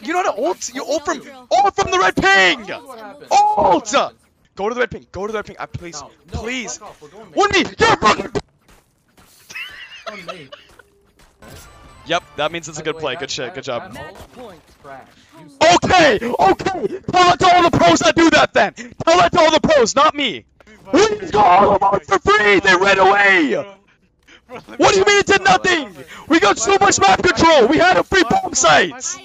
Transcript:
you you know how to ult? You ult from ult from the red ping. Ult! Go to the red ping. Go to the red ping. I please, No, no, please. One me. You're fucking. Yep, that means it's a good play. Good shit. Good job. Okay, okay. Tell that to all the pros that do that then. Tell that to all the pros, not me. We got all of ours for free. They ran away. What do you mean it did nothing? We got so much map control. We had a free bomb site.